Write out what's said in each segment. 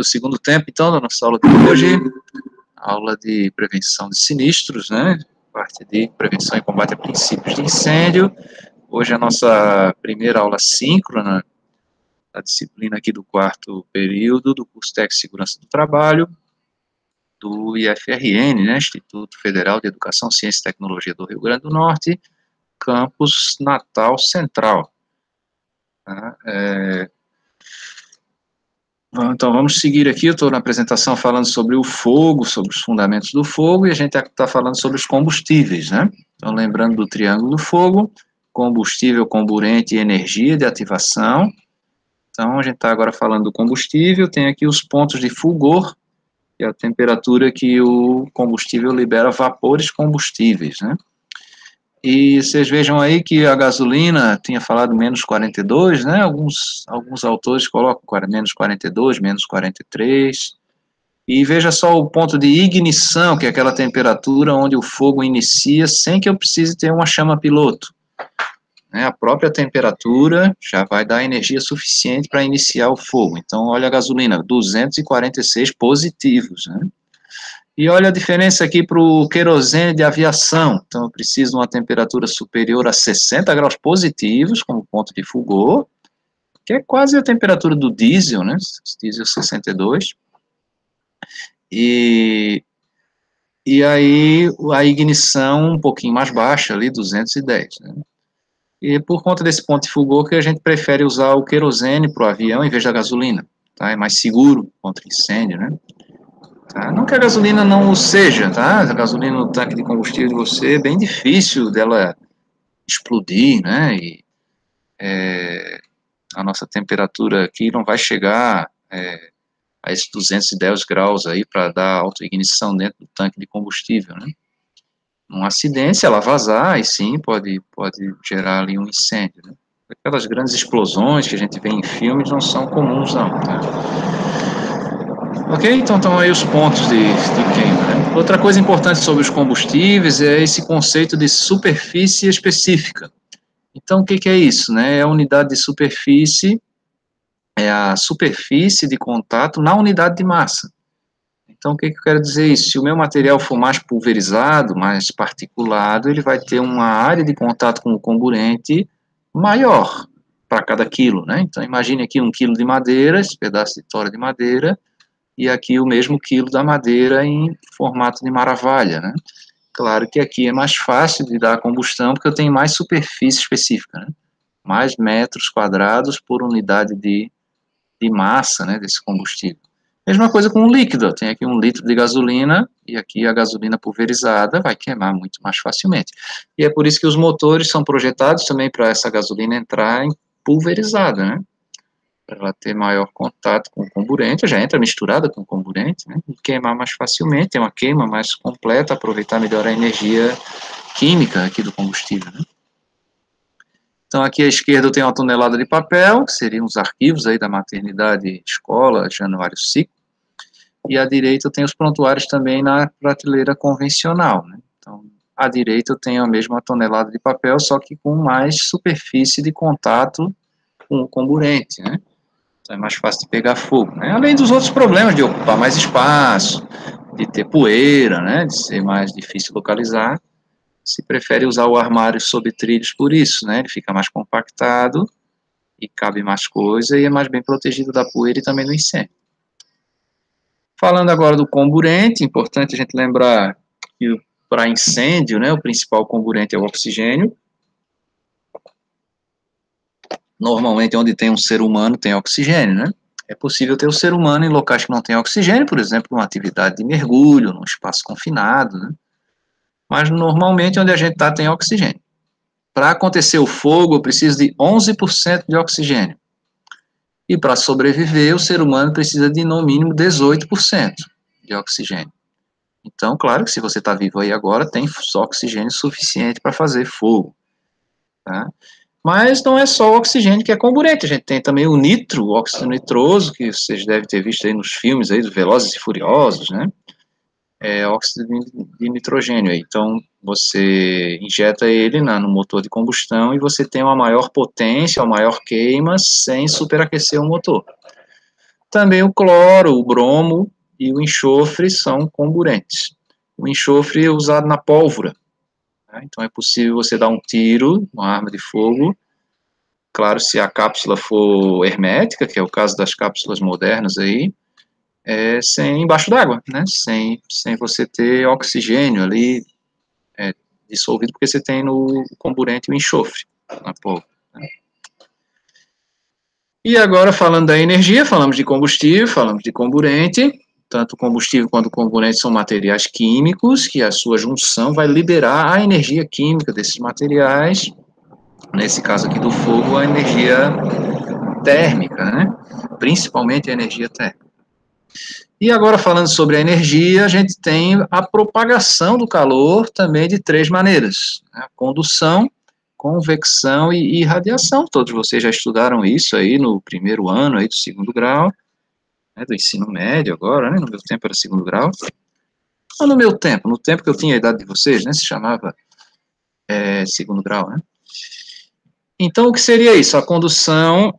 o segundo tempo, então, da nossa aula de hoje, aula de prevenção de sinistros, né, parte de prevenção e combate a princípios de incêndio. Hoje é a nossa primeira aula síncrona, a disciplina aqui do quarto período do curso de Segurança do Trabalho, do IFRN, né, Instituto Federal de Educação, Ciência e Tecnologia do Rio Grande do Norte, campus Natal Central. Tá? É, então, vamos seguir aqui. Eu estou na apresentação falando sobre o fogo, sobre os fundamentos do fogo, e a gente está falando sobre os combustíveis, né? Então, lembrando do triângulo do fogo, combustível, comburente e energia de ativação. Então, a gente está agora falando do combustível, tem aqui os pontos de fulgor, que é a temperatura que o combustível libera vapores combustíveis, né? E vocês vejam aí que a gasolina tinha falado menos 42, né? Alguns, alguns autores colocam menos 42, menos 43. E veja só o ponto de ignição, que é aquela temperatura onde o fogo inicia sem que eu precise ter uma chama piloto. Né? A própria temperatura já vai dar energia suficiente para iniciar o fogo. Então, olha a gasolina, 246 positivos, né? E olha a diferença aqui para o querosene de aviação. Então, eu preciso de uma temperatura superior a 60 graus positivos, como ponto de fulgor, que é quase a temperatura do diesel, né? Diesel 62. E, e aí a ignição um pouquinho mais baixa, ali 210, né? E por conta desse ponto de fulgor que a gente prefere usar o querosene para o avião em vez da gasolina, tá? É mais seguro contra incêndio, né? Tá? Não que a gasolina não o seja, tá? A gasolina no tanque de combustível de você é bem difícil dela explodir, né? E é, a nossa temperatura aqui não vai chegar é, a esses 210 graus aí para dar autoignição dentro do tanque de combustível, né? Um acidente, ela vazar, e sim, pode, pode gerar ali um incêndio, né? Aquelas grandes explosões que a gente vê em filmes não são comuns, não, tá? Ok? Então estão aí os pontos de, de queima. Né? Outra coisa importante sobre os combustíveis é esse conceito de superfície específica. Então, o que, que é isso? Né? É a unidade de superfície, é a superfície de contato na unidade de massa. Então, o que, que eu quero dizer isso? Se o meu material for mais pulverizado, mais particulado, ele vai ter uma área de contato com o comburente maior para cada quilo, né? Então, imagine aqui um quilo de madeira, esse pedaço de tora de madeira, e aqui o mesmo quilo da madeira em formato de maravalha, né? Claro que aqui é mais fácil de dar combustão, porque eu tenho mais superfície específica, né? Mais metros quadrados por unidade de, de massa, né, desse combustível. Mesma coisa com o líquido, eu tenho aqui um litro de gasolina, e aqui a gasolina pulverizada vai queimar muito mais facilmente. E é por isso que os motores são projetados também para essa gasolina entrar em pulverizada, né? Para ela ter maior contato com o comburente, já entra misturada com o comburente, né, e queimar mais facilmente, ter uma queima mais completa, aproveitar melhor a energia química aqui do combustível, né. Então, aqui à esquerda eu tenho uma tonelada de papel, que seriam os arquivos aí da maternidade, escola, Januário Ciclo, e à direita eu tenho os prontuários também na prateleira convencional, né. Então, à direita eu tenho a mesma tonelada de papel, só que com mais superfície de contato com o comburente, né. É mais fácil de pegar fogo, né? Além dos outros problemas de ocupar mais espaço, de ter poeira, né? De ser mais difícil localizar, se prefere usar o armário sob trilhos por isso, né? Ele fica mais compactado e cabe mais coisa e é mais bem protegido da poeira e também do incêndio. Falando agora do comburente, importante a gente lembrar que para incêndio, né, o principal comburente é o oxigênio, normalmente onde tem um ser humano tem oxigênio, né? É possível ter o ser humano em locais que não tem oxigênio, por exemplo, uma atividade de mergulho, num espaço confinado, né? Mas normalmente onde a gente está tem oxigênio. Para acontecer o fogo, eu preciso de 11% de oxigênio. E para sobreviver, o ser humano precisa de no mínimo 18% de oxigênio. Então, claro que se você está vivo aí agora, tem só oxigênio suficiente para fazer fogo. Tá? Mas não é só o oxigênio que é comburente, a gente tem também o nitro, o óxido nitroso, que vocês devem ter visto aí nos filmes aí dos Velozes e Furiosos, né? É óxido de nitrogênio. Aí. Então, você injeta ele na, no motor de combustão e você tem uma maior potência, uma maior queima, sem superaquecer o motor. Também o cloro, o bromo e o enxofre são comburentes. O enxofre é usado na pólvora. Né? Então é possível você dar um tiro, uma arma de fogo, claro, se a cápsula for hermética, que é o caso das cápsulas modernas aí, é, sem embaixo d'água, né? Sem, sem você ter oxigênio ali é, dissolvido, porque você tem no comburente o enxofre na. Né? E agora, falando da energia, falamos de combustível, falamos de comburente, tanto combustível quanto o comburente são materiais químicos, que a sua junção vai liberar a energia química desses materiais, nesse caso aqui do fogo, a energia térmica, né? principalmente a energia térmica. E agora, falando sobre a energia, a gente tem a propagação do calor também de três maneiras: né? condução, convecção e irradiação. Todos vocês já estudaram isso aí no primeiro ano aí do segundo grau, né, do ensino médio agora, né, no meu tempo era segundo grau. Ou no meu tempo, no tempo que eu tinha a idade de vocês, né, se chamava é, segundo grau, né. Então, o que seria isso? A condução,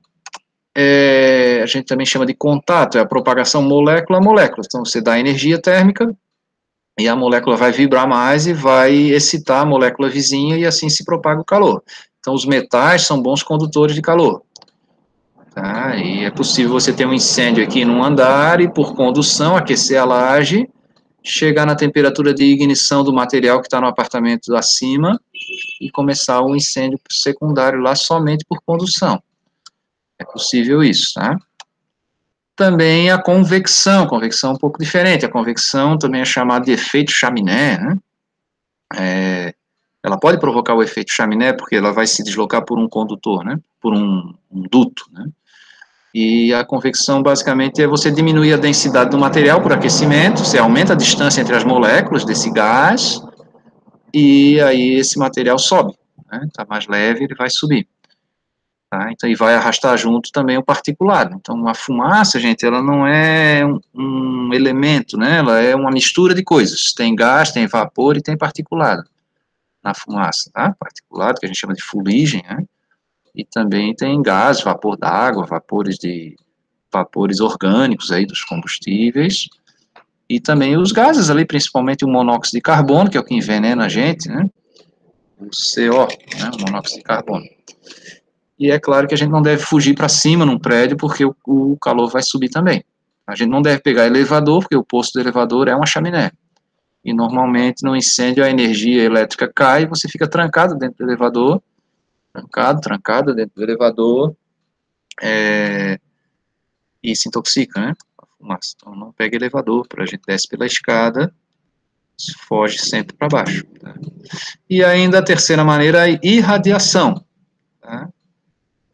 é, a gente também chama de contato, é a propagação molécula a molécula. Então, você dá energia térmica, e a molécula vai vibrar mais e vai excitar a molécula vizinha e assim se propaga o calor. Então, os metais são bons condutores de calor. Tá? E é possível você ter um incêndio aqui num andar e, por condução, aquecer a laje, chegar na temperatura de ignição do material que está no apartamento acima e começar um incêndio secundário lá somente por condução. É possível isso, tá? também a convecção, convecção é um pouco diferente, a convecção também é chamada de efeito chaminé, né? É, ela pode provocar o efeito chaminé porque ela vai se deslocar por um condutor, né? Por um, um duto, né? E a convecção basicamente é você diminuir a densidade do material por aquecimento, você aumenta a distância entre as moléculas desse gás e aí esse material sobe, né? Tá mais leve, ele vai subir. Tá? Então, e vai arrastar junto também o particulado. Então, a fumaça, gente, ela não é um, um, elemento, né? Ela é uma mistura de coisas. Tem gás, tem vapor e tem particulado na fumaça, tá? Particulado, que a gente chama de fuligem, né? E também tem gás, vapor d'água, vapores de vapores orgânicos aí dos combustíveis, e também os gases ali, principalmente o monóxido de carbono, que é o que envenena a gente, né? O CO, né? O monóxido de carbono. E é claro que a gente não deve fugir para cima num prédio, porque o, o, calor vai subir também. A gente não deve pegar elevador, porque o posto do elevador é uma chaminé. E normalmente no incêndio a energia elétrica cai, você fica trancado dentro do elevador, trancado, trancada dentro do elevador, é, e se intoxica, né? A fumaça. Então não pega elevador, a gente desce pela escada, foge sempre para baixo. Tá? E ainda a terceira maneira é a irradiação. Tá?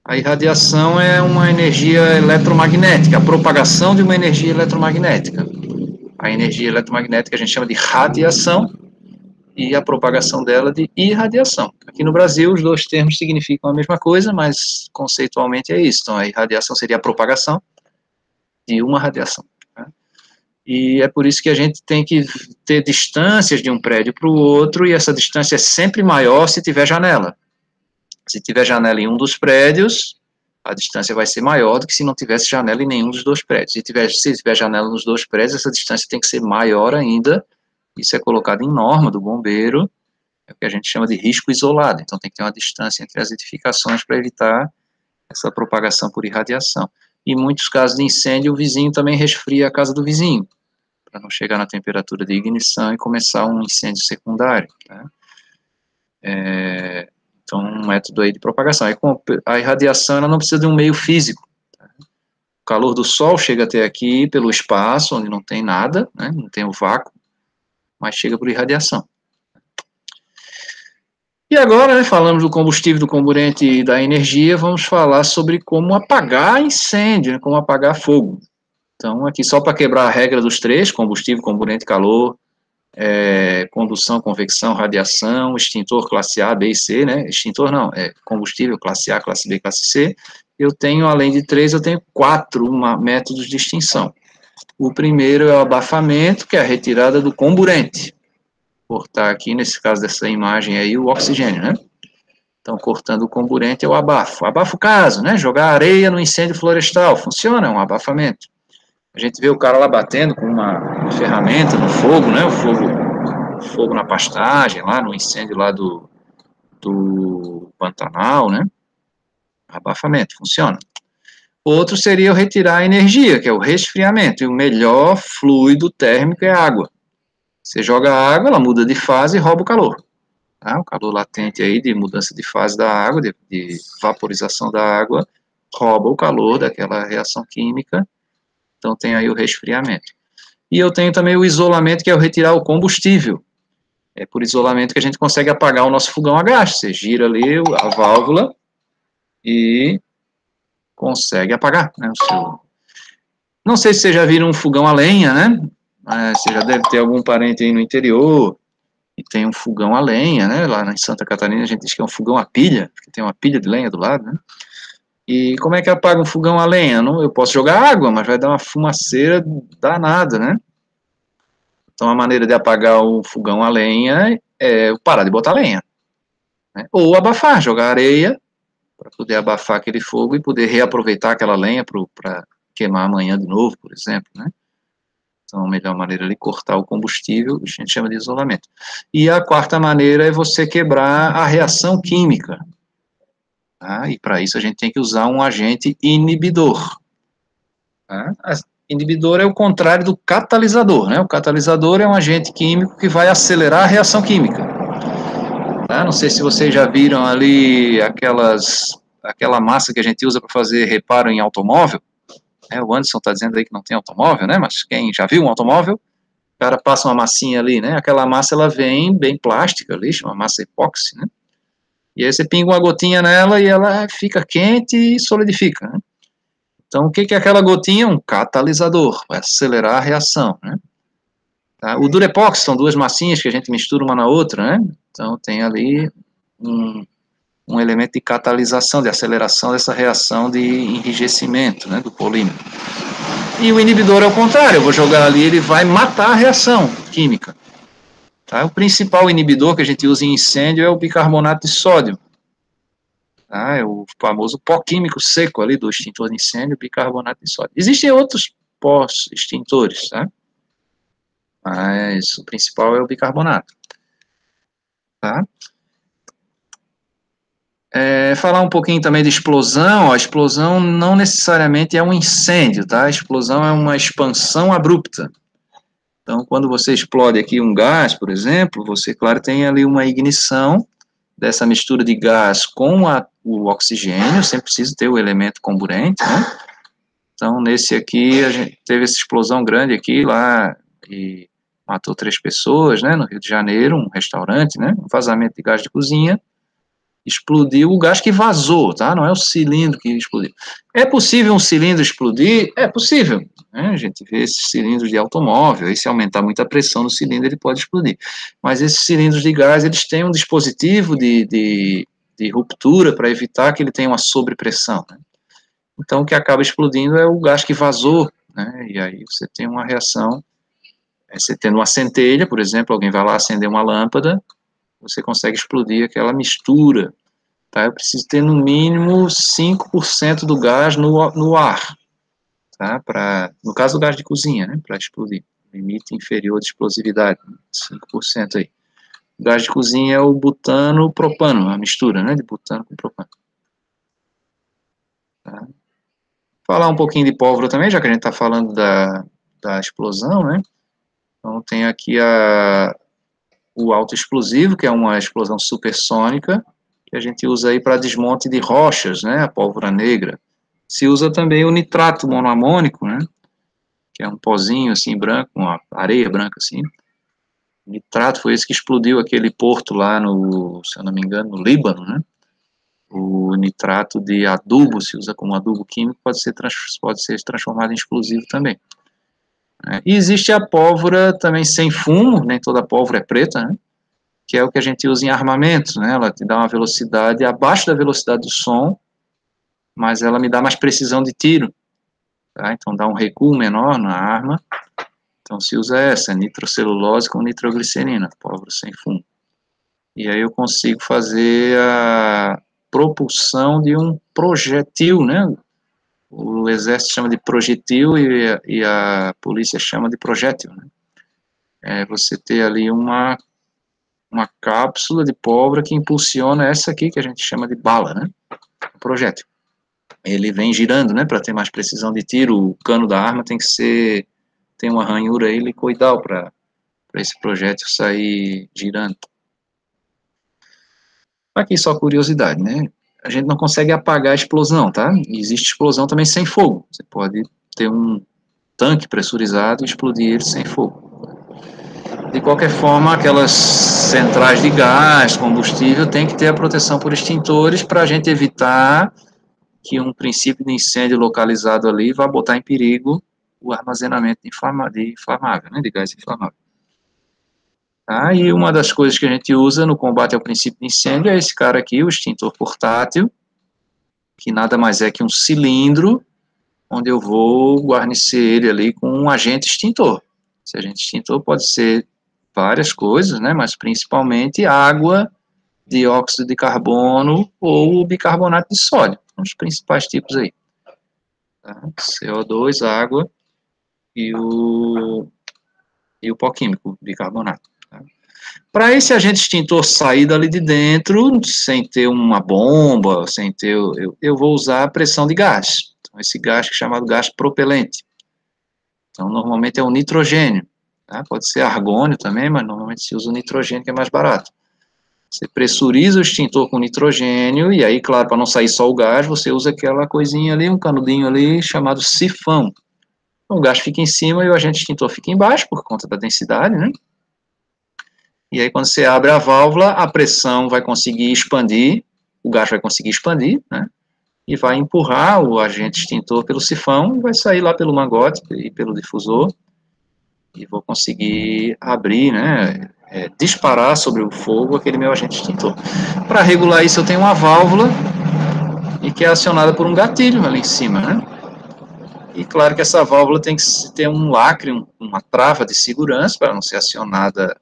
A irradiação é uma energia eletromagnética, a propagação de uma energia eletromagnética. A energia eletromagnética a gente chama de radiação e a propagação dela de irradiação. Aqui no Brasil, os dois termos significam a mesma coisa, mas conceitualmente é isso. Então, a irradiação seria a propagação de uma radiação. Né? E é por isso que a gente tem que ter distâncias de um prédio para o outro, e essa distância é sempre maior se tiver janela. Se tiver janela em um dos prédios, a distância vai ser maior do que se não tivesse janela em nenhum dos dois prédios. Se tiver, se tiver janela nos dois prédios, essa distância tem que ser maior ainda. Isso é colocado em norma do bombeiro, é o que a gente chama de risco isolado. Então tem que ter uma distância entre as edificações para evitar essa propagação por irradiação. Em muitos casos de incêndio, o vizinho também resfria a casa do vizinho, para não chegar na temperatura de ignição e começar um incêndio secundário. Tá? É, então, um método aí de propagação. Aí, a irradiação ela não precisa de um meio físico. Tá? O calor do Sol chega até aqui pelo espaço, onde não tem nada, né? não tem o vácuo, mas chega por irradiação. E agora, né, falamos do combustível, do comburente e da energia, vamos falar sobre como apagar incêndio, né, como apagar fogo. Então, aqui só para quebrar a regra dos três, combustível, comburente, calor, é, condução, convecção, radiação, extintor classe A, B e C, né? Extintor não, é combustível classe A, classe B, classe C. Eu tenho, além de três, eu tenho quatro uma, métodos de extinção. O primeiro é o abafamento, que é a retirada do comburente. Cortar aqui, nesse caso dessa imagem aí, o oxigênio, né? Então, cortando o comburente é o abafo. Abafo caso, né? Jogar areia no incêndio florestal, funciona, é um abafamento. A gente vê o cara lá batendo com uma ferramenta no fogo, né? O fogo, fogo na pastagem, lá no incêndio lá do, do Pantanal, né? Abafamento, funciona. Outro seria retirar a energia, que é o resfriamento. E o melhor fluido térmico é a água. Você joga a água, ela muda de fase e rouba o calor. Tá? O calor latente aí de mudança de fase da água, de, de vaporização da água, rouba o calor daquela reação química. Então tem aí o resfriamento. E eu tenho também o isolamento, que é o retirar o combustível. É por isolamento que a gente consegue apagar o nosso fogão a gás. Você gira ali a válvula e consegue apagar né, o seu... Não sei se vocês já viram um fogão a lenha, né? Mas você já deve ter algum parente aí no interior e tem um fogão a lenha, né? Lá em Santa Catarina a gente diz que é um fogão a pilha, porque tem uma pilha de lenha do lado, né? E como é que apaga um fogão a lenha? Não, eu posso jogar água, mas vai dar uma fumaceira danada, né? Então a maneira de apagar o fogão a lenha é parar de botar lenha. Né? Ou abafar, jogar areia para poder abafar aquele fogo e poder reaproveitar aquela lenha para queimar amanhã de novo, por exemplo, né? Então, a melhor maneira de cortar o combustível, a gente chama de isolamento. E a quarta maneira é você quebrar a reação química. Tá? E para isso a gente tem que usar um agente inibidor. Tá? Inibidor é o contrário do catalisador. Né? O catalisador é um agente químico que vai acelerar a reação química. Tá? Não sei se vocês já viram ali aquelas, aquela massa que a gente usa para fazer reparo em automóvel. É, o Anderson está dizendo aí que não tem automóvel, né? Mas quem já viu um automóvel, o cara passa uma massinha ali, né? Aquela massa ela vem bem plástica ali, chama massa epóxi, né? E aí você pinga uma gotinha nela e ela fica quente e solidifica, né? Então, o que, que é aquela gotinha? Um catalisador, vai acelerar a reação, né? Tá? O Durepox são duas massinhas que a gente mistura uma na outra, né? Então, tem ali um, um elemento de catalisação, de aceleração dessa reação de enrijecimento, né, do polímero. E o inibidor é o contrário, eu vou jogar ali, ele vai matar a reação química. Tá? O principal inibidor que a gente usa em incêndio é o bicarbonato de sódio. Tá? É o famoso pó químico seco ali do extintor de incêndio, bicarbonato de sódio. Existem outros pós extintores, tá? mas o principal é o bicarbonato. Tá? É, falar um pouquinho também de explosão. Ó, a explosão não necessariamente é um incêndio, tá? A explosão é uma expansão abrupta. Então, quando você explode aqui um gás, por exemplo, você, claro, tem ali uma ignição dessa mistura de gás com a, o oxigênio, sempre precisa ter o elemento comburente, né? Então, nesse aqui, a gente teve essa explosão grande aqui, lá, e matou três pessoas, né, no Rio de Janeiro, um restaurante, né, um vazamento de gás de cozinha, explodiu o gás que vazou, tá? Não é o cilindro que explodiu. É possível um cilindro explodir? É possível. Né? A gente vê esses cilindros de automóvel, aí se aumentar muita pressão no cilindro, ele pode explodir. Mas esses cilindros de gás, eles têm um dispositivo de, de, de ruptura para evitar que ele tenha uma sobrepressão. Né? Então, o que acaba explodindo é o gás que vazou, né? E aí você tem uma reação, você tendo uma centelha, por exemplo, alguém vai lá acender uma lâmpada, você consegue explodir aquela mistura. Tá? Eu preciso ter no mínimo 5% do gás no, no ar, tá? Pra, no caso do gás de cozinha, né? para explodir. Limite inferior de explosividade, 5% aí. O gás de cozinha é o butano propano, a mistura né? de butano com propano. Tá? Falar um pouquinho de pólvora também, já que a gente está falando da, da explosão, né? Então tem aqui a, o autoexplosivo, que é uma explosão supersônica, que a gente usa aí para desmonte de rochas, né, a pólvora negra. Se usa também o nitrato monoamônico, né, que é um pozinho assim branco, uma areia branca assim. Nitrato foi esse que explodiu aquele porto lá no, se eu não me engano, no Líbano, né? O nitrato de adubo se usa como adubo químico, pode ser, pode ser transformado em explosivo também. Né? E existe a pólvora também sem fumo, nem toda pólvora é preta, né? que é o que a gente usa em armamentos, né? ela te dá uma velocidade abaixo da velocidade do som, mas ela me dá mais precisão de tiro, tá? então dá um recuo menor na arma, então se usa essa, nitrocelulose com nitroglicerina, pólvora sem fumo. E aí eu consigo fazer a propulsão de um projetil, né, o exército chama de projetil e, e a polícia chama de projétil, né? É você ter ali uma, uma cápsula de pólvora que impulsiona essa aqui, que a gente chama de bala, né? O projétil. Ele vem girando, né, para ter mais precisão de tiro, o cano da arma tem que ser, tem uma ranhura helicoidal para esse projétil sair girando. Aqui só curiosidade, né? A gente não consegue apagar a explosão, tá? Existe explosão também sem fogo. Você pode ter um tanque pressurizado e explodir ele sem fogo. De qualquer forma, aquelas centrais de gás, combustível, tem que ter a proteção por extintores para a gente evitar que um princípio de incêndio localizado ali vá botar em perigo o armazenamento de, inflamável, né, de gás inflamável. Tá? E uma das coisas que a gente usa no combate ao princípio de incêndio é esse cara aqui, o extintor portátil, que nada mais é que um cilindro onde eu vou guarnecer ele ali com um agente extintor. Esse agente extintor pode ser várias coisas, né, mas principalmente água, dióxido de carbono ou bicarbonato de sódio, os principais tipos aí. Tá? CO2, água e o, e o pó químico, bicarbonato. Para esse agente extintor sair dali de dentro, sem ter uma bomba, sem ter, eu, eu vou usar a pressão de gás. Então, esse gás que é chamado gás propelente. Então, normalmente é o nitrogênio. Tá? Pode ser argônio também, mas normalmente se usa o nitrogênio, que é mais barato. Você pressuriza o extintor com nitrogênio, e aí, claro, para não sair só o gás, você usa aquela coisinha ali, um canudinho ali, chamado sifão. Então, o gás fica em cima e o agente extintor fica embaixo, por conta da densidade, né? E aí, quando você abre a válvula, a pressão vai conseguir expandir, o gás vai conseguir expandir, né? E vai empurrar o agente extintor pelo sifão, vai sair lá pelo mangote e pelo difusor, e vou conseguir abrir, né? É, disparar sobre o fogo aquele meu agente extintor. Para regular isso, eu tenho uma válvula e que é acionada por um gatilho ali em cima, né? E claro que essa válvula tem que ter um lacre, uma trava de segurança para não ser acionada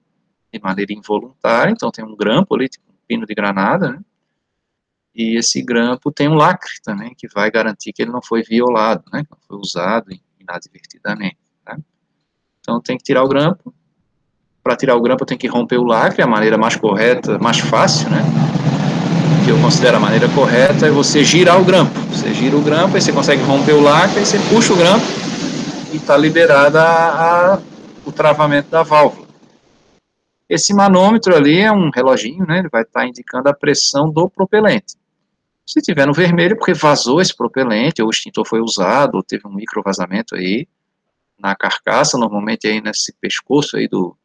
de maneira involuntária, então tem um grampo ali, tipo um pino de granada, né? E esse grampo tem um lacre também, que vai garantir que ele não foi violado, né? Não foi usado inadvertidamente, tá? Então tem que tirar o grampo. Para tirar o grampo, tem que romper o lacre, a maneira mais correta, mais fácil, né? Que eu considero a maneira correta é você girar o grampo. Você gira o grampo, aí você consegue romper o lacre, aí você puxa o grampo e está liberada a, a, o travamento da válvula. Esse manômetro ali é um reloginho, né? Ele vai estar tá indicando a pressão do propelente. Se tiver no vermelho, porque vazou esse propelente, ou o extintor foi usado, ou teve um micro vazamento aí na carcaça, normalmente aí nesse pescoço aí do,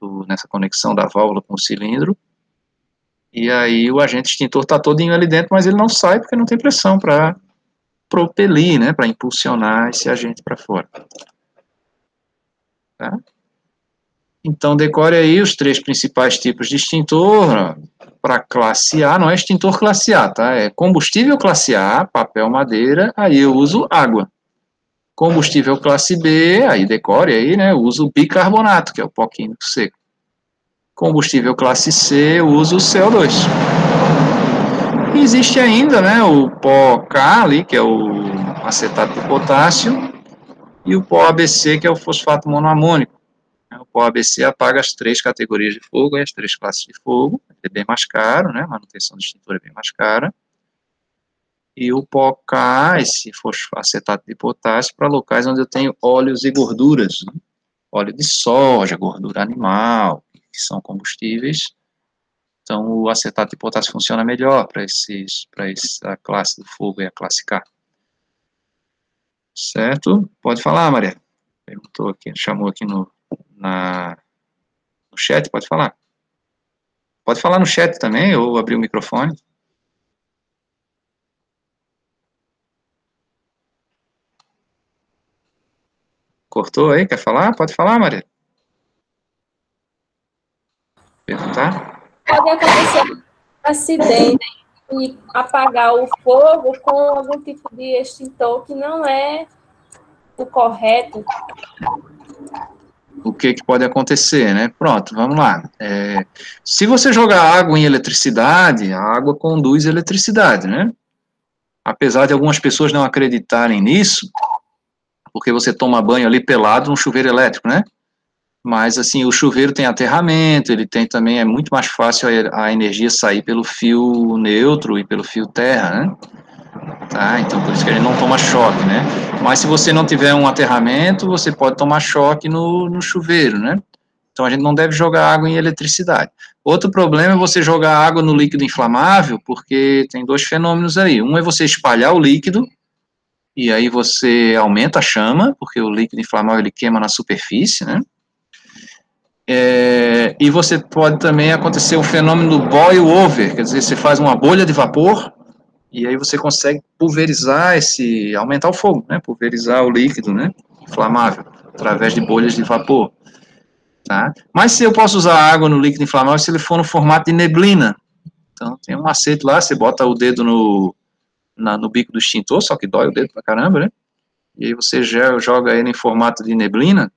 do nessa conexão da válvula com o cilindro. E aí o agente extintor está todinho ali dentro, mas ele não sai porque não tem pressão para propelir, né, para impulsionar esse agente para fora. Tá? Então, decore aí os três principais tipos de extintor. Para classe A, não é extintor classe A, tá? É combustível classe A, papel, madeira, aí eu uso água. Combustível classe B, aí decore aí, né? Eu uso bicarbonato, que é o pó químico seco. Combustível classe C, eu uso CO2. E existe ainda, né, o pó K ali, que é o acetato de potássio, e o pó ABC, que é o fosfato monoamônico. O ABC apaga as três categorias de fogo e as três classes de fogo, é bem mais caro, né? A manutenção do extintor é bem mais cara. E o POK, esse fosfacetato de potássio, para locais onde eu tenho óleos e gorduras, né? óleo de soja, gordura animal, que são combustíveis. Então, o acetato de potássio funciona melhor para esses, para essa classe do fogo e a classe K. Certo? Pode falar, Maria. Perguntou aqui, chamou aqui no, na, no chat, pode falar. Pode falar no chat também, ou abrir o microfone. Cortou aí? Quer falar? Pode falar, Maria. Perguntar? Pode acontecer acidente e apagar o fogo com algum tipo de extintor que não é o correto o que, que pode acontecer, né? Pronto, vamos lá. É, se você jogar água em eletricidade, a água conduz eletricidade, né? apesar de algumas pessoas não acreditarem nisso, porque você toma banho ali pelado no chuveiro elétrico, né? Mas, assim, o chuveiro tem aterramento, ele tem também, é muito mais fácil a, a energia sair pelo fio neutro e pelo fio terra, né? Tá? Então, por isso que ele não toma choque, né? Mas se você não tiver um aterramento, você pode tomar choque no, no chuveiro, né? Então, a gente não deve jogar água em eletricidade. Outro problema é você jogar água no líquido inflamável, porque tem dois fenômenos aí. Um é você espalhar o líquido, e aí você aumenta a chama, porque o líquido inflamável ele queima na superfície, né? É, e você pode também acontecer o fenômeno do boil over, quer dizer, você faz uma bolha de vapor e aí você consegue pulverizar esse, aumentar o fogo, né? Pulverizar o líquido, né? Inflamável através de bolhas de vapor, tá? Mas se eu posso usar água no líquido inflamável se ele for no formato de neblina, então tem um macete lá, você bota o dedo no na, no bico do extintor, só que dói o dedo pra caramba, né? E aí você joga ele em formato de neblina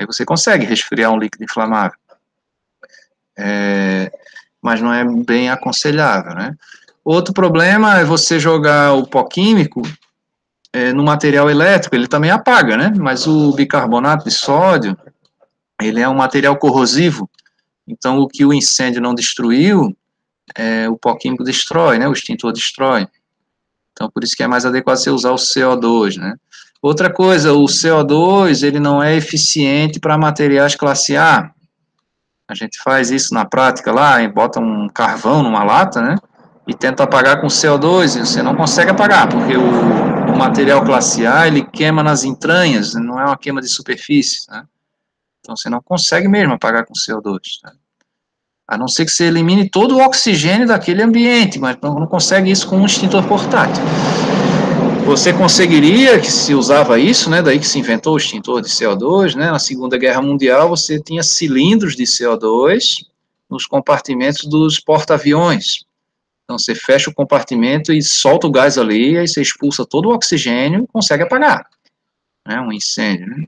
Aí você consegue resfriar um líquido inflamável. É, mas não é bem aconselhável, né? Outro problema é você jogar o pó químico é, no material elétrico, ele também apaga, né? Mas o bicarbonato de sódio, ele é um material corrosivo, então o que o incêndio não destruiu, é, o pó químico destrói, né? O extintor destrói. Então, por isso que é mais adequado você usar o CO2, né? Outra coisa, o CO2 ele não é eficiente para materiais classe A. A gente faz isso na prática lá, bota um carvão numa lata, né? E tenta apagar com CO2 e você não consegue apagar, porque o, o material classe A ele queima nas entranhas, não é uma queima de superfície, né? Então você não consegue mesmo apagar com CO2. Tá? A não ser que você elimine todo o oxigênio daquele ambiente, mas não, não consegue isso com um extintor portátil. Você conseguiria, que se usava isso, né, daí que se inventou o extintor de CO2, né, na Segunda Guerra Mundial você tinha cilindros de CO2 nos compartimentos dos porta-aviões. Então você fecha o compartimento e solta o gás ali, aí você expulsa todo o oxigênio e consegue apagar. Né, um incêndio, né,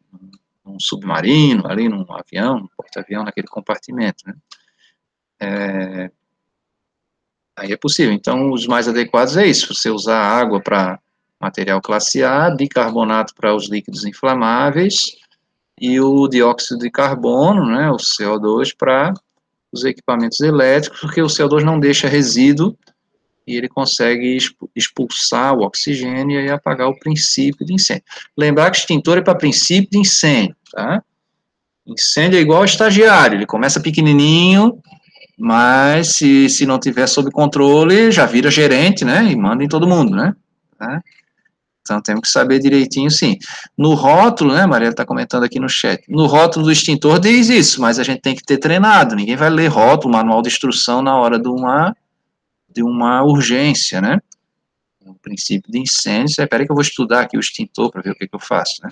um submarino, ali num avião, um porta-avião, naquele compartimento. Né. É, aí é possível. Então, os mais adequados é isso, você usar água para material classe A, bicarbonato para os líquidos inflamáveis e o dióxido de carbono, né, o CO2, para os equipamentos elétricos, porque o CO2 não deixa resíduo e ele consegue expulsar o oxigênio e apagar o princípio de incêndio. Lembrar que extintor é para princípio de incêndio, tá? Incêndio é igual estagiário, ele começa pequenininho, mas se, se não tiver sob controle, já vira gerente, né, e manda em todo mundo, né? Tá? Então temos que saber direitinho, sim. No rótulo, né, Maria está comentando aqui no chat, no rótulo do extintor diz isso, mas a gente tem que ter treinado, ninguém vai ler rótulo, manual de instrução na hora de uma, de uma urgência, né? O princípio de incêndio, espera peraí que eu vou estudar aqui o extintor para ver o que, que eu faço, né?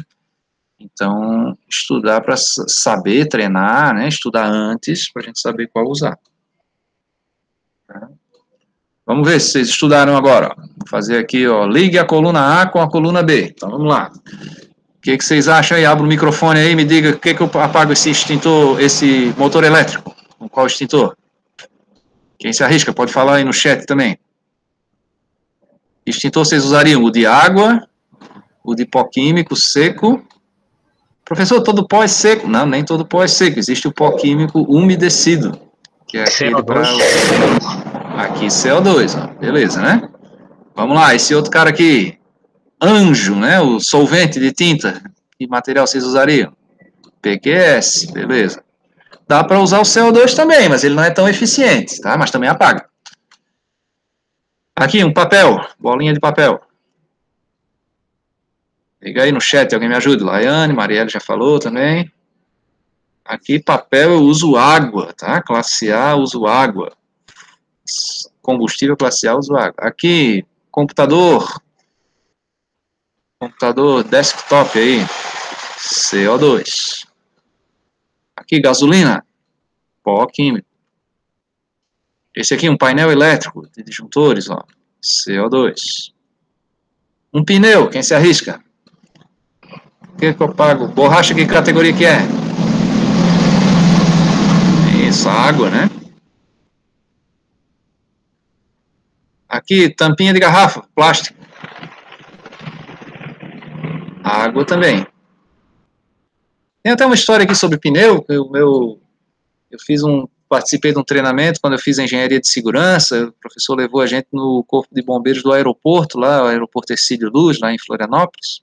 Então, estudar para saber, treinar, né, estudar antes, para a gente saber qual usar. Tá? Vamos ver se vocês estudaram agora. Vou fazer aqui, ó, ligue a coluna A com a coluna B. Então, vamos lá. O que, que vocês acham aí? Abra o microfone aí me diga o que, que eu apago esse extintor, esse motor elétrico. Com qual extintor? Quem se arrisca pode falar aí no chat também. Extintor vocês usariam o de água, o de pó químico seco. Professor, todo pó é seco? Não, nem todo pó é seco. Existe o pó químico umedecido, que é aquele para Aqui CO2, ó. beleza, né? Vamos lá, esse outro cara aqui, anjo, né? O solvente de tinta, que material vocês usariam? PQS, beleza. Dá para usar o CO2 também, mas ele não é tão eficiente, tá? Mas também apaga. Aqui, um papel, bolinha de papel. Liga aí no chat, alguém me ajuda. Laiane, Marielle já falou também. Aqui, papel, eu uso água, tá? Classe A, uso água combustível classe A usuário. Aqui, computador, computador desktop aí, CO2 aqui, gasolina, pó químico. Esse aqui é um painel elétrico de disjuntores, ó, CO2. Um pneu, quem se arrisca? O que, que eu pago? Borracha, que categoria que é? é isso, água, né? Aqui, tampinha de garrafa, plástico. Água também. Tem até uma história aqui sobre pneu, eu, eu, eu fiz um, participei de um treinamento quando eu fiz engenharia de segurança, o professor levou a gente no corpo de bombeiros do aeroporto, lá, o aeroporto Ercílio Luz, lá em Florianópolis,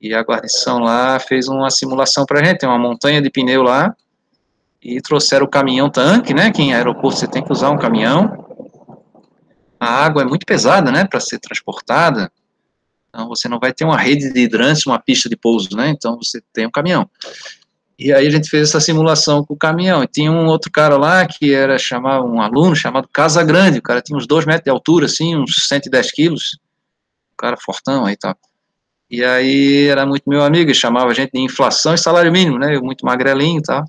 e a guarnição lá fez uma simulação para a gente, tem uma montanha de pneu lá, e trouxeram o caminhão tanque, né, que em aeroporto você tem que usar um caminhão, a água é muito pesada, né, para ser transportada, então você não vai ter uma rede de hidrantes, uma pista de pouso, né, então você tem um caminhão. E aí a gente fez essa simulação com o caminhão, e tinha um outro cara lá que era chamar um aluno chamado Casa Grande, o cara tinha uns 2 metros de altura, assim, uns 110 quilos, um cara fortão aí tal. E aí era muito meu amigo, ele chamava a gente de inflação e salário mínimo, né, eu muito magrelinho e tal.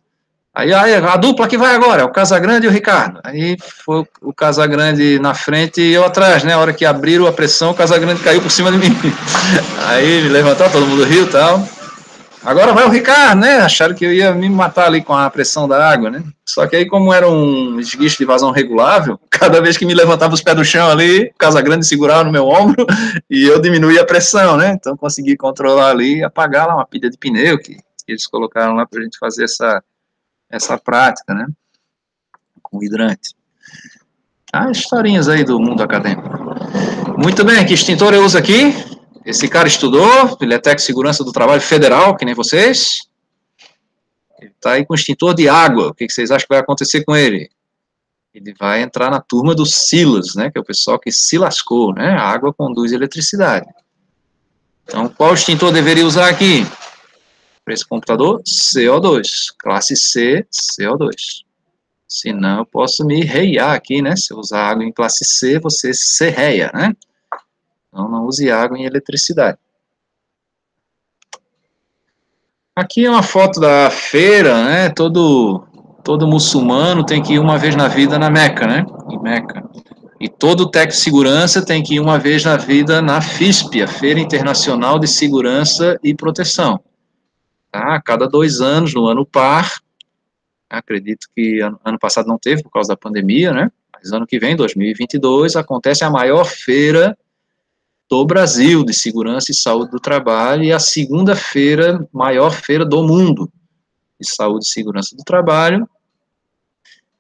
Aí, a dupla que vai agora, é o Casagrande e o Ricardo. Aí foi o Casagrande na frente e eu atrás, né? A hora que abriram a pressão, o Casagrande caiu por cima de mim. Aí me levantou, todo mundo riu e tal. Agora vai o Ricardo, né? Acharam que eu ia me matar ali com a pressão da água, né? Só que aí, como era um esguicho de vazão regulável, cada vez que me levantava os pés do chão ali, o Casagrande segurava no meu ombro e eu diminuía a pressão, né? Então consegui controlar ali e apagar lá uma pilha de pneu que, que eles colocaram lá para a gente fazer essa essa prática, né? Com hidrante. Ah, historinhas aí do mundo acadêmico. Muito bem, que extintor eu uso aqui? Esse cara estudou, ele é técnico de segurança do trabalho federal, que nem vocês. Ele está aí com extintor de água. O que vocês acham que vai acontecer com ele? Ele vai entrar na turma dos Silas, né? Que é o pessoal que se lascou, né? A água conduz eletricidade. Então, qual extintor deveria usar aqui? Para esse computador, CO2, classe C, CO2. Senão eu posso me reiar aqui, né? Se eu usar água em classe C, você se reia, né? Então não use água em eletricidade. Aqui é uma foto da feira, né? Todo, todo muçulmano tem que ir uma vez na vida na Meca, né? Em Meca. E todo técnico de segurança tem que ir uma vez na vida na FISP, a Feira Internacional de Segurança e Proteção tá? a cada dois anos, no ano par, acredito que ano, ano passado não teve por causa da pandemia, né? Mas ano que vem, 2022, acontece a maior feira do Brasil de segurança e saúde do trabalho e a segunda feira, maior feira do mundo de saúde e segurança do trabalho,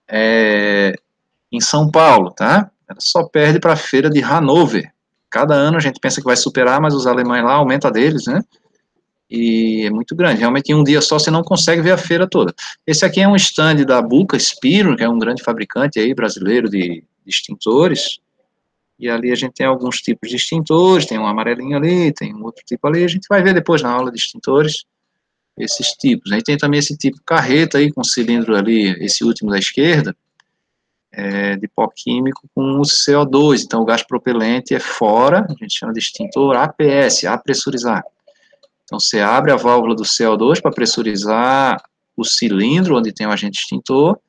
é, em São Paulo, tá? Ela só perde para a feira de Hanover. Cada ano a gente pensa que vai superar, mas os alemães lá aumenta deles, né? E é muito grande. Realmente, em um dia só você não consegue ver a feira toda. Esse aqui é um stand da Buca Spiro, que é um grande fabricante aí brasileiro de, extintores. E ali a gente tem alguns tipos de extintores, tem um amarelinho ali, tem um outro tipo ali. A gente vai ver depois na aula de extintores esses tipos. Aí tem também esse tipo carreta aí com cilindro ali, esse último da esquerda, é, de pó químico com o CO2. Então o gás propelente é fora, a gente chama de extintor APS, apressurizar. Então, você abre a válvula do CO2 para pressurizar o cilindro onde tem o agente extintor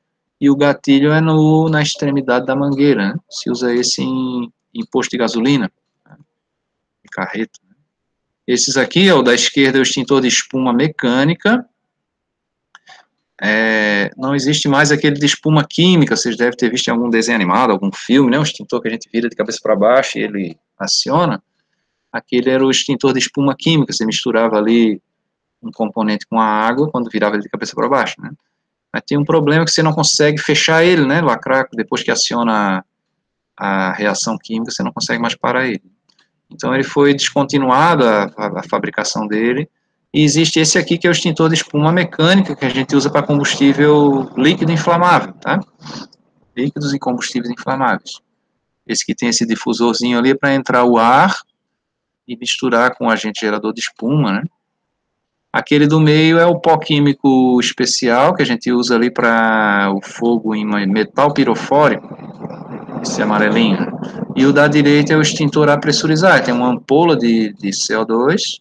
e o gatilho é no, na extremidade da mangueira. Né? Se usa esse em, em posto de gasolina, né? de carreta. Né? Esses aqui, ó, o da esquerda é o extintor de espuma mecânica. É, não existe mais aquele de espuma química, vocês devem ter visto em algum desenho animado, algum filme, né? um extintor que a gente vira de cabeça para baixo e ele aciona aquele era o extintor de espuma química, você misturava ali um componente com a água, quando virava ele de cabeça para baixo, né? Mas tem um problema que você não consegue fechar ele, né, lacrar, depois que aciona a, a reação química, você não consegue mais parar ele. Então ele foi descontinuado a, a, a fabricação dele, e existe esse aqui que é o extintor de espuma mecânica, que a gente usa para combustível líquido inflamável, tá? Líquidos e combustíveis inflamáveis. Esse que tem esse difusorzinho ali é para entrar o ar e misturar com o agente gerador de espuma, né? Aquele do meio é o pó químico especial que a gente usa ali para o fogo em metal pirofórico, esse amarelinho. E o da direita é o extintor a pressurizar, tem uma ampola de, de CO2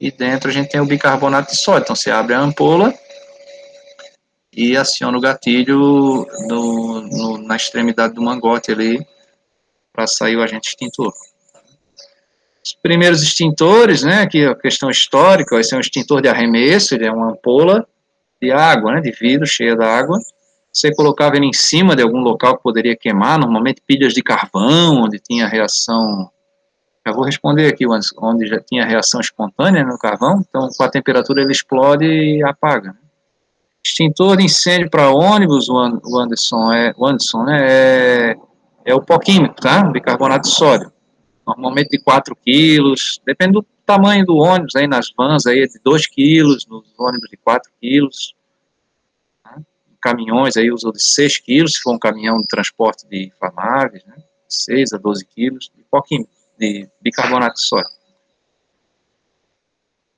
e dentro a gente tem o bicarbonato de sódio. Então você abre a ampola e aciona o gatilho no, no, na extremidade do mangote ali para sair o agente extintor. Os primeiros extintores, né, aqui a questão histórica, esse é um extintor de arremesso, ele é uma ampola de água, né, de vidro cheia d'água. Você colocava ele em cima de algum local que poderia queimar, normalmente pilhas de carvão, onde tinha reação Já vou responder aqui onde já tinha reação espontânea no carvão, então com a temperatura ele explode e apaga. Extintor de incêndio para ônibus, o Anderson, é, o Anderson né, é, é o pó químico, tá? Bicarbonato de sódio. Normalmente de 4 quilos, depende do tamanho do ônibus, aí nas vans aí de 2 quilos, nos ônibus de 4 quilos. Tá? Caminhões aí usam de 6 quilos, se for um caminhão de transporte de inflamáveis, né? 6 a 12 quilos de químico, de bicarbonato de sódio.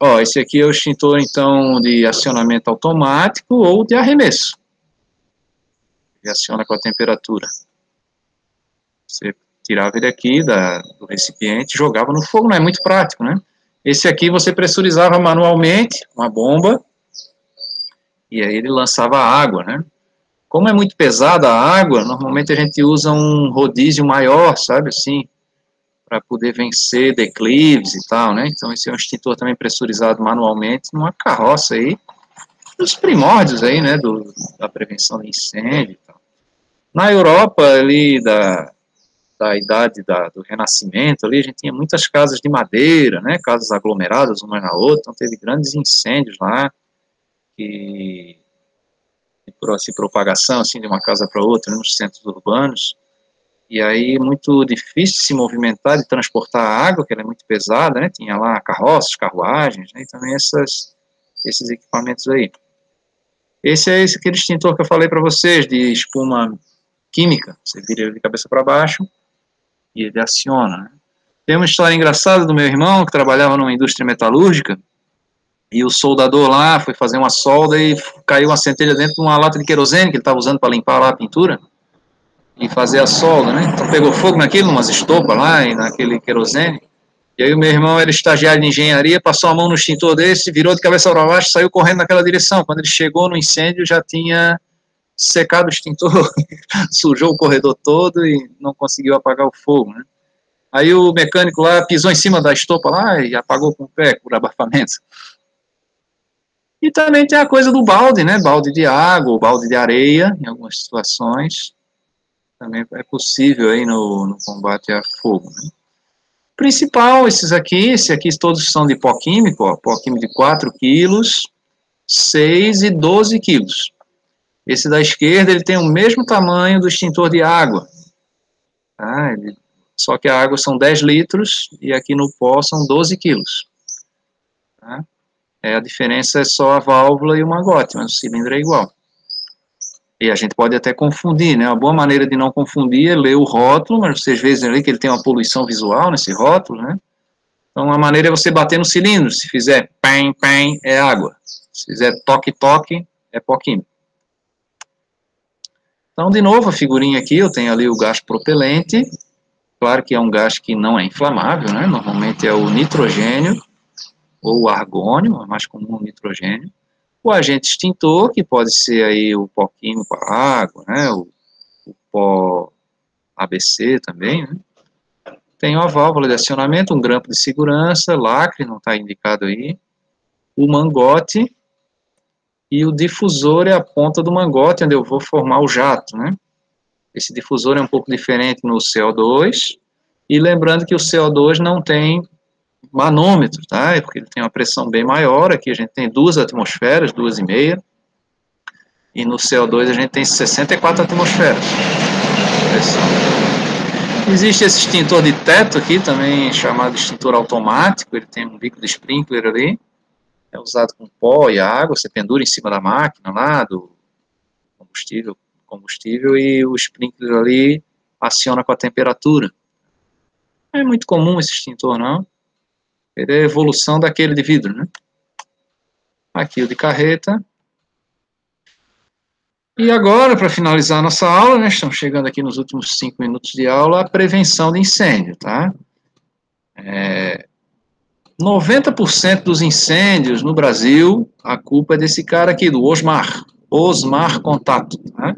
Ó, esse aqui é o extintor, então, de acionamento automático ou de arremesso. Ele aciona com a temperatura. Você tirava ele aqui da, do recipiente jogava no fogo, não é muito prático, né? Esse aqui você pressurizava manualmente, uma bomba, e aí ele lançava água, né? Como é muito pesada a água, normalmente a gente usa um rodízio maior, sabe, assim, para poder vencer declives e tal, né? Então esse é um extintor também pressurizado manualmente numa carroça aí, dos primórdios aí, né, do, da prevenção de incêndio e tal. Na Europa, ali da, da idade da, do Renascimento, ali a gente tinha muitas casas de madeira, né, casas aglomeradas uma na outra, então teve grandes incêndios lá, que assim, propagação assim de uma casa para outra nos centros urbanos, e aí muito difícil se movimentar, de transportar a água, que ela é muito pesada, né, tinha lá carroças, carruagens, né, e também essas, esses equipamentos aí. Esse é esse, aquele extintor que eu falei para vocês, de espuma química, você vira ele de cabeça para baixo, e ele aciona. Né? Tem uma história engraçada do meu irmão, que trabalhava numa indústria metalúrgica, e o soldador lá foi fazer uma solda e caiu uma centelha dentro de uma lata de querosene que ele estava usando para limpar lá a pintura e fazer a solda, né? Então pegou fogo naquilo, umas estopas lá, e naquele querosene. E aí o meu irmão era estagiário de engenharia, passou a mão no extintor desse, virou de cabeça para baixo, saiu correndo naquela direção. Quando ele chegou no incêndio, já tinha secado o extintor, sujou o corredor todo e não conseguiu apagar o fogo, né? Aí o mecânico lá pisou em cima da estopa lá e apagou com o pé, por abafamento. E também tem a coisa do balde, né? Balde de água, balde de areia, em algumas situações. Também é possível aí no, no combate a fogo. Né? Principal, esses aqui, esses aqui todos são de pó químico, ó, pó químico de 4 quilos, 6 e 12 quilos. Esse da esquerda, ele tem o mesmo tamanho do extintor de água. Tá? Ele, só que a água são 10 litros e aqui no pó são 12 quilos. Tá? É, a diferença é só a válvula e o magote, mas o cilindro é igual. E a gente pode até confundir, né? Uma boa maneira de não confundir é ler o rótulo, mas vocês veem ali que ele tem uma poluição visual nesse rótulo, né? Então, a maneira é você bater no cilindro. Se fizer pem, pem, é água. Se fizer toque, toque, é pó químico. Então, de novo, a figurinha aqui, eu tenho ali o gás propelente, claro que é um gás que não é inflamável, né, normalmente é o nitrogênio, ou o argônio, é mais comum o nitrogênio, o agente extintor, que pode ser aí o pó químico, a água, né, o, o pó ABC também, né, tem uma válvula de acionamento, um grampo de segurança, lacre, não está indicado aí, o mangote, e o difusor é a ponta do mangote, onde eu vou formar o jato, né? Esse difusor é um pouco diferente no CO2, e lembrando que o CO2 não tem manômetro, tá? É porque ele tem uma pressão bem maior, aqui a gente tem duas atmosferas, duas e meia, e no CO2 a gente tem 64 atmosferas. Existe esse extintor de teto aqui, também chamado extintor automático, ele tem um bico de sprinkler ali, é usado com pó e água, você pendura em cima da máquina lá, do combustível, combustível e o sprinkler ali aciona com a temperatura. Não é muito comum esse extintor, não. Ele é a evolução daquele de vidro, né? Aqui o de carreta. E agora, para finalizar nossa aula, né, estamos chegando aqui nos últimos cinco minutos de aula, a prevenção de incêndio, tá? É, 90% dos incêndios no Brasil, a culpa é desse cara aqui, do Osmar, Osmar Contato. Né?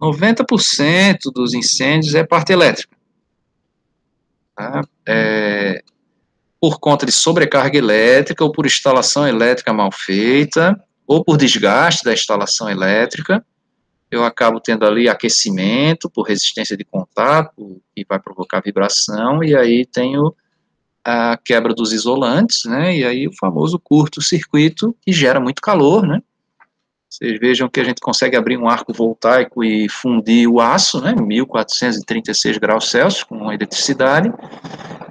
90% dos incêndios é parte elétrica. Tá? É, por conta de sobrecarga elétrica, ou por instalação elétrica mal feita, ou por desgaste da instalação elétrica, eu acabo tendo ali aquecimento por resistência de contato, que vai provocar vibração, e aí tenho a quebra dos isolantes, né, e aí o famoso curto-circuito, que gera muito calor, né, vocês vejam que a gente consegue abrir um arco voltaico e fundir o aço, né, 1436 graus Celsius, com eletricidade,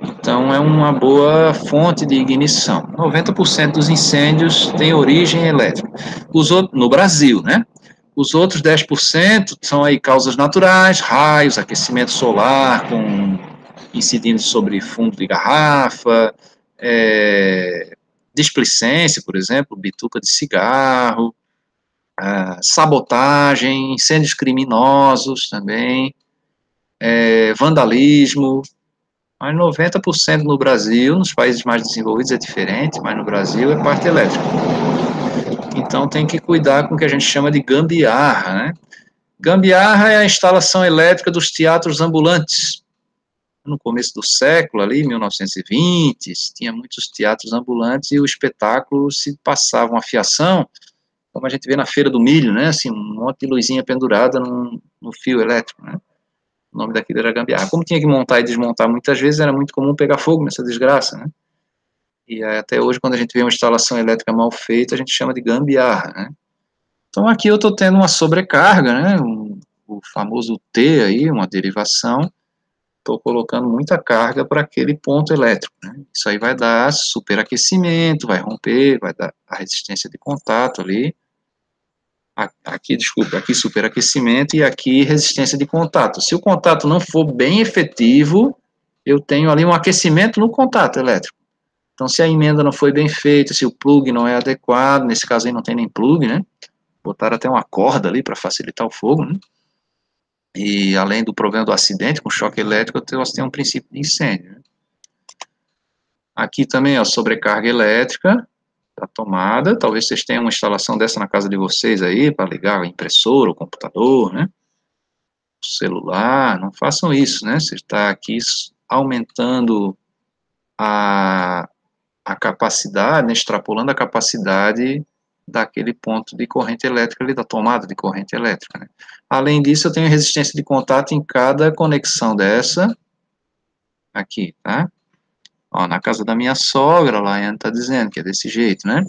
então é uma boa fonte de ignição. 90% dos incêndios têm origem elétrica, Os outros, no Brasil, né, os outros 10% são aí causas naturais, raios, aquecimento solar, com incidindo sobre fundo de garrafa, é, displicência, por exemplo, bituca de cigarro, sabotagem, incêndios criminosos também, é, vandalismo, mas 90% no Brasil, nos países mais desenvolvidos é diferente, mas no Brasil é parte elétrica. Então tem que cuidar com o que a gente chama de gambiarra, né? Gambiarra é a instalação elétrica dos teatros ambulantes. No começo do século, ali, 1920, tinha muitos teatros ambulantes e o espetáculo se passava uma fiação como a gente vê na feira do milho, né, assim, um monte de luzinha pendurada no, no fio elétrico, né, o nome daquilo era gambiarra. Como tinha que montar e desmontar muitas vezes, era muito comum pegar fogo nessa desgraça, né, e até hoje, quando a gente vê uma instalação elétrica mal feita, a gente chama de gambiarra, né. Então, aqui eu estou tendo uma sobrecarga, né, um, o famoso T aí, uma derivação, estou colocando muita carga para aquele ponto elétrico. Né? Isso aí vai dar superaquecimento, vai romper, vai dar a resistência de contato ali, aqui, desculpa, aqui superaquecimento e aqui resistência de contato. Se o contato não for bem efetivo, eu tenho ali um aquecimento no contato elétrico. Então, se a emenda não foi bem feita, se o plug não é adequado, nesse caso aí não tem nem plug, né? Botaram até uma corda ali para facilitar o fogo, né? E além do problema do acidente com choque elétrico, você tem um princípio de incêndio. Né? Aqui também, ó, sobrecarga elétrica, da tomada. Talvez vocês tenham uma instalação dessa na casa de vocês aí, para ligar a impressora, o computador, né? O celular. Não façam isso, né? Você está aqui aumentando a, a capacidade, né? extrapolando a capacidade daquele ponto de corrente elétrica ali, da tomada de corrente elétrica. Né? Além disso, eu tenho resistência de contato em cada conexão dessa, aqui, tá? Ó, na casa da minha sogra, lá a está dizendo que é desse jeito, né?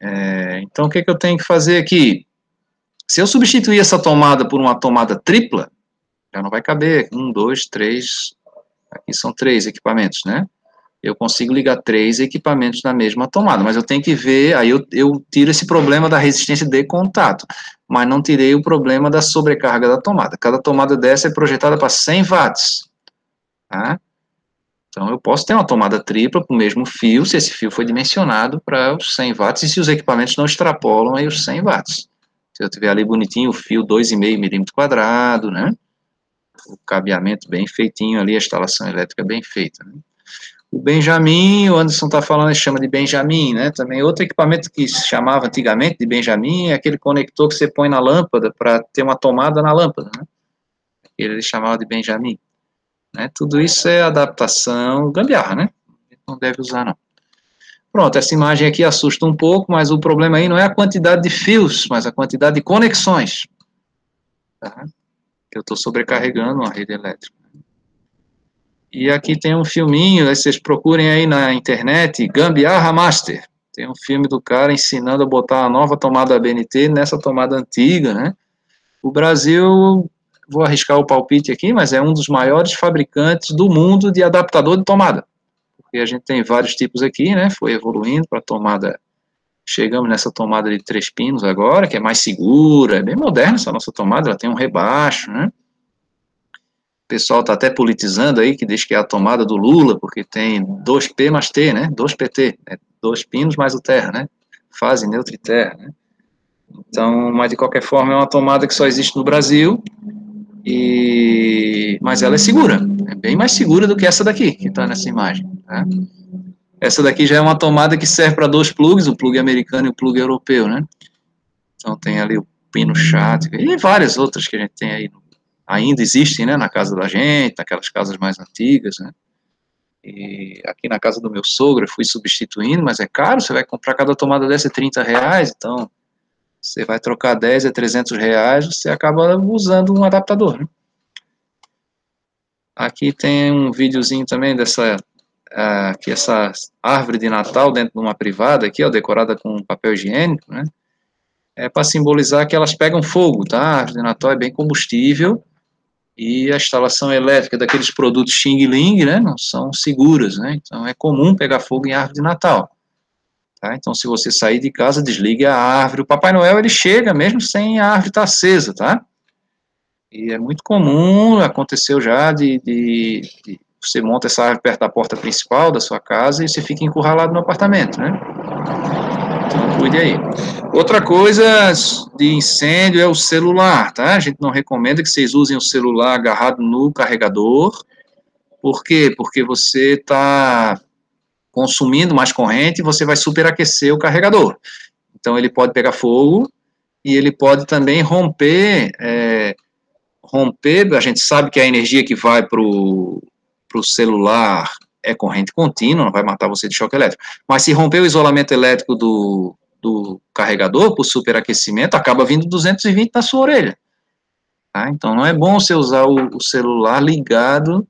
É, então, o que, que eu tenho que fazer aqui? Se eu substituir essa tomada por uma tomada tripla, já não vai caber um, dois, três, aqui são três equipamentos, né? Eu consigo ligar três equipamentos na mesma tomada, mas eu tenho que ver, aí eu, eu tiro esse problema da resistência de contato, mas não tirei o problema da sobrecarga da tomada. Cada tomada dessa é projetada para 100 watts, tá? Então, eu posso ter uma tomada tripla com o mesmo fio, se esse fio foi dimensionado para os 100 watts, e se os equipamentos não extrapolam aí os 100 watts. Se eu tiver ali bonitinho o fio 2,5 milímetro quadrado, né? O cabeamento bem feitinho ali, a instalação elétrica bem feita, né? O Benjamin, o Anderson está falando, ele chama de Benjamin, né? Também outro equipamento que se chamava antigamente de Benjamin é aquele conector que você põe na lâmpada para ter uma tomada na lâmpada, né? Ele chamava de Benjamin. Né? Tudo isso é adaptação gambiarra, né? Não deve usar, não. Pronto, essa imagem aqui assusta um pouco, mas o problema aí não é a quantidade de fios, mas a quantidade de conexões. Tá? Eu estou sobrecarregando a rede elétrica. E aqui tem um filminho, vocês procurem aí na internet, Gambiarra Master. Tem um filme do cara ensinando a botar a nova tomada ABNT nessa tomada antiga, né? O Brasil vou arriscar o palpite aqui, mas é um dos maiores fabricantes do mundo de adaptador de tomada. Porque a gente tem vários tipos aqui, né? Foi evoluindo para tomada. Chegamos nessa tomada de três pinos agora, que é mais segura, é bem moderna essa nossa tomada, ela tem um rebaixo, né? O pessoal está até politizando aí, que diz que é a tomada do Lula, porque tem 2P mais T, né? 2PT, né? dois pinos mais o terra, né? Fase neutra e terra, né? Então, mas de qualquer forma é uma tomada que só existe no Brasil, e, mas ela é segura, é bem mais segura do que essa daqui, que está nessa imagem. Né? Essa daqui já é uma tomada que serve para dois plugs, o plug americano e o plug europeu, né? Então tem ali o pino chat e várias outras que a gente tem aí, ainda existem, né, na casa da gente, naquelas casas mais antigas, né? E aqui na casa do meu sogro eu fui substituindo, mas é caro, você vai comprar cada tomada dessa é 30 reais, então você vai trocar 10 a 300 reais, você acaba usando um adaptador. Né? Aqui tem um videozinho também dessa aqui essa árvore de Natal dentro de uma privada aqui, ó, decorada com papel higiênico, né? É para simbolizar que elas pegam fogo, tá? A árvore de Natal é bem combustível e a instalação elétrica daqueles produtos Xing Ling, né, não são seguras, né? Então é comum pegar fogo em árvore de Natal. Tá? Então, se você sair de casa, desligue a árvore. O Papai Noel ele chega mesmo sem a árvore estar tá acesa, tá? E é muito comum, aconteceu já de, de, de você monta essa árvore perto da porta principal da sua casa e você fica encurralado no apartamento, né? Cuide aí. Outra coisa de incêndio é o celular, tá? A gente não recomenda que vocês usem o celular agarrado no carregador. Por quê? Porque você está consumindo mais corrente e você vai superaquecer o carregador. Então, ele pode pegar fogo e ele pode também romper, é, romper, a gente sabe que a energia que vai para o celular é corrente contínua, não vai matar você de choque elétrico. Mas se romper o isolamento elétrico do, do carregador por superaquecimento, acaba vindo 220 na sua orelha. Tá? Então não é bom você usar o, o celular ligado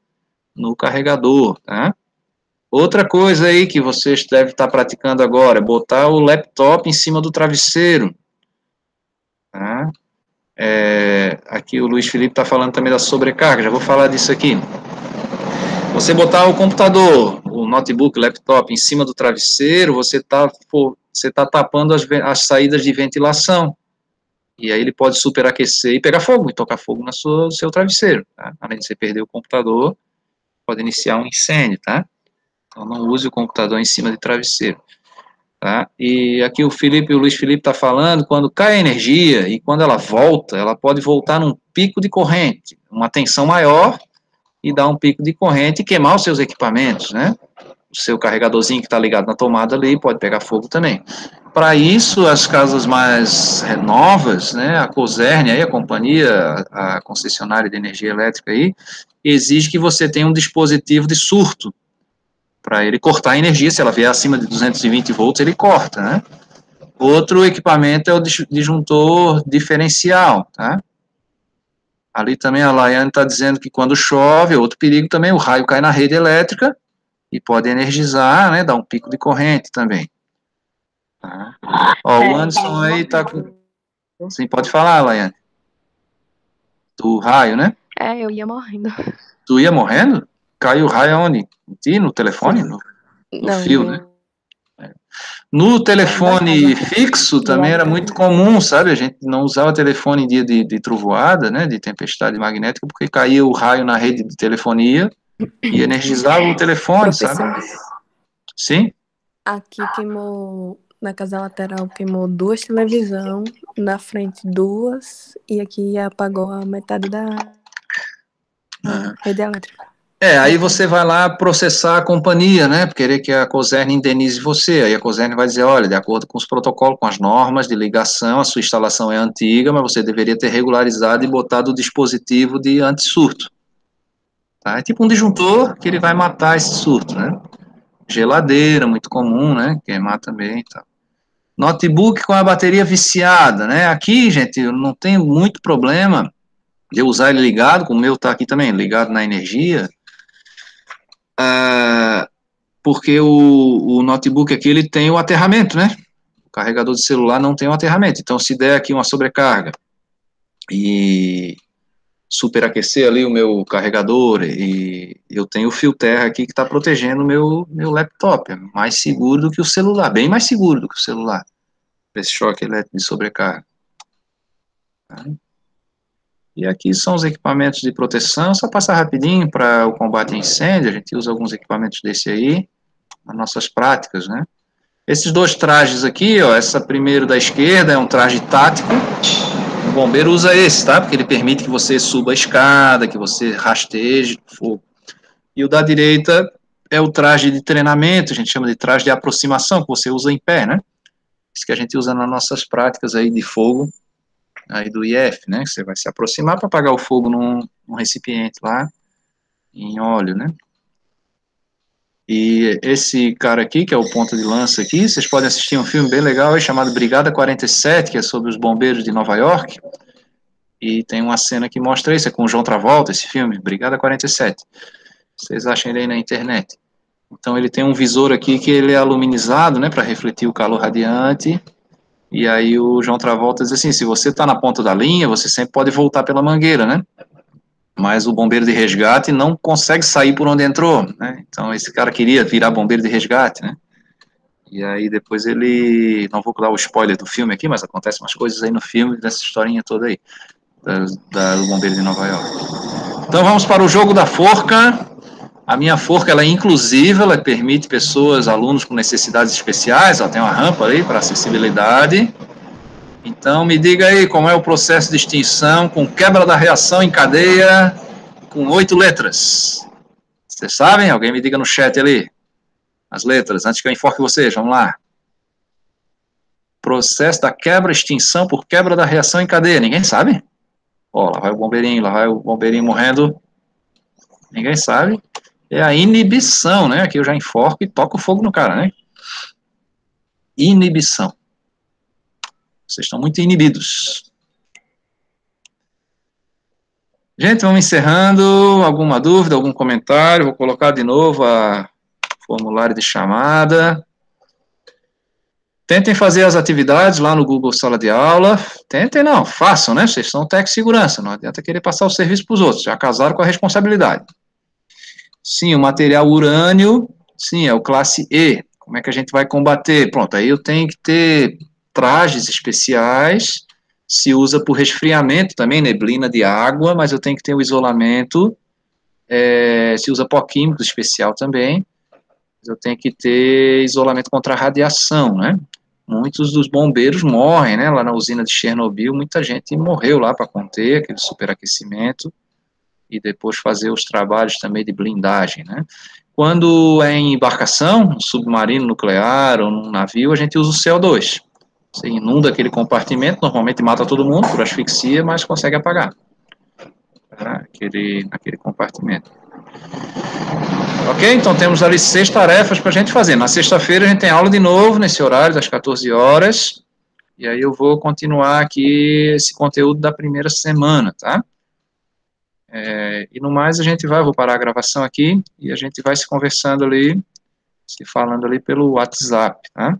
no carregador. Tá? Outra coisa aí que vocês devem estar praticando agora é botar o laptop em cima do travesseiro. Tá? É, aqui o Luiz Felipe está falando também da sobrecarga, já vou falar disso aqui. Você botar o computador, o notebook, laptop em cima do travesseiro, você está você tá tapando as, as saídas de ventilação. E aí ele pode superaquecer e pegar fogo, e tocar fogo no seu travesseiro. Tá? Além de você perder o computador, pode iniciar um incêndio, tá? Então não use o computador em cima de travesseiro. Tá? E aqui o Felipe, o Luiz Felipe está falando, quando cai a energia e quando ela volta, ela pode voltar num pico de corrente, uma tensão maior, e dar um pico de corrente e queimar os seus equipamentos, né? O seu carregadorzinho que está ligado na tomada ali pode pegar fogo também. Para isso, as casas mais novas, né, a Coserne, aí, a companhia, a concessionária de energia elétrica aí, exige que você tenha um dispositivo de surto para ele cortar a energia, se ela vier acima de 220 volts, ele corta, né? Outro equipamento é o disjuntor diferencial, tá? Ali também a Laiane está dizendo que quando chove, outro perigo também, o raio cai na rede elétrica e pode energizar, né, dar um pico de corrente também. Tá? Ó, o é, Anderson aí está com... Sim, pode falar, Laiane. Do raio, né? É, eu ia morrendo. Tu ia morrendo? Caiu o raio onde? Em ti, no telefone? No, no Não, fio, né? No telefone fixo também era muito comum, sabe? A gente não usava telefone em dia de, de trovoada, né? De tempestade magnética, porque caía o raio na rede de telefonia e energizava o telefone, sabe? Sim? Aqui queimou, na casa lateral, queimou duas televisões, na frente duas, e aqui apagou a metade da rede elétrica. É, aí você vai lá processar a companhia, né? Querer que a COSERN indenize você. Aí a COSERN vai dizer: olha, de acordo com os protocolos, com as normas de ligação, a sua instalação é antiga, mas você deveria ter regularizado e botado o dispositivo de antissurto. Tá? É tipo um disjuntor que ele vai matar esse surto, né? Geladeira, muito comum, né? Queimar também e tal. Notebook com a bateria viciada, né? Aqui, gente, eu não tenho muito problema de usar ele ligado, como o meu tá aqui também, ligado na energia, uh, porque o, o notebook aqui ele tem o aterramento, né? O carregador de celular não tem o aterramento. Então, se der aqui uma sobrecarga e superaquecer ali o meu carregador e eu tenho o fio terra aqui que está protegendo o meu, meu laptop, é mais seguro do que o celular, bem mais seguro do que o celular, esse choque elétrico de sobrecarga. Tá? E aqui são os equipamentos de proteção, só passar rapidinho para o combate a incêndio, a gente usa alguns equipamentos desse aí, nas nossas práticas, né? Esses dois trajes aqui, ó, essa primeiro da esquerda é um traje tático, o bombeiro usa esse, tá? Porque ele permite que você suba a escada, que você rasteje fogo. E o da direita é o traje de treinamento, a gente chama de traje de aproximação, que você usa em pé, né? Isso que a gente usa nas nossas práticas aí de fogo, aí do IF, né? Você vai se aproximar para apagar o fogo num, num, recipiente lá, em óleo, né? E esse cara aqui, que é o ponta de lança aqui, vocês podem assistir um filme bem legal aí, chamado Brigada 47, que é sobre os bombeiros de Nova York, e tem uma cena que mostra isso, é com o João Travolta, esse filme, Brigada 47. Vocês acham ele aí na internet. Então ele tem um visor aqui que ele é aluminizado, né, para refletir o calor radiante. E aí o João Travolta diz assim, se você está na ponta da linha, você sempre pode voltar pela mangueira, né? Mas o bombeiro de resgate não consegue sair por onde entrou, né? Então esse cara queria virar bombeiro de resgate, né? E aí depois ele, não vou dar o spoiler do filme aqui, mas acontecem umas coisas aí no filme dessa historinha toda aí, da, da, do bombeiro de Nova York. Então vamos para o jogo da forca. A minha forca ela é inclusiva, ela permite pessoas, alunos com necessidades especiais, ela tem uma rampa aí para acessibilidade. Então me diga aí como é o processo de extinção com quebra da reação em cadeia com oito letras. Vocês sabem? Alguém me diga no chat ali. As letras, antes que eu enfoque vocês, vamos lá. Processo da quebra, extinção por quebra da reação em cadeia. Ninguém sabe? Ó, lá vai o bombeirinho, lá vai o bombeirinho morrendo. Ninguém sabe é a inibição, né? Aqui eu já enforco e toco fogo no cara, né? Inibição. Vocês estão muito inibidos. Gente, vamos encerrando. Alguma dúvida, algum comentário? Vou colocar de novo a formulário de chamada. Tentem fazer as atividades lá no Google Sala de Aula. Tentem não, façam, né? Vocês são tech segurança, não adianta querer passar o serviço para os outros. Já casaram com a responsabilidade. Sim, o material urânio, sim, é o classe E. Como é que a gente vai combater? Pronto, aí eu tenho que ter trajes especiais, se usa por resfriamento também, neblina de água, mas eu tenho que ter o isolamento, é, se usa pó químico especial também, eu tenho que ter isolamento contra a radiação, né? Muitos dos bombeiros morrem, né? Lá na usina de Chernobyl, muita gente morreu lá para conter aquele superaquecimento e depois fazer os trabalhos também de blindagem, né? Quando é em embarcação, submarino nuclear ou num navio, a gente usa o CO2. Você inunda aquele compartimento, normalmente mata todo mundo por asfixia, mas consegue apagar tá? aquele, aquele compartimento. Ok? Então temos ali seis tarefas para a gente fazer. Na sexta-feira a gente tem aula de novo, nesse horário, das 14 horas. E aí eu vou continuar aqui esse conteúdo da primeira semana, tá? É, e no mais, a gente vai, vou parar a gravação aqui, e a gente vai se conversando ali, se falando ali pelo WhatsApp, tá?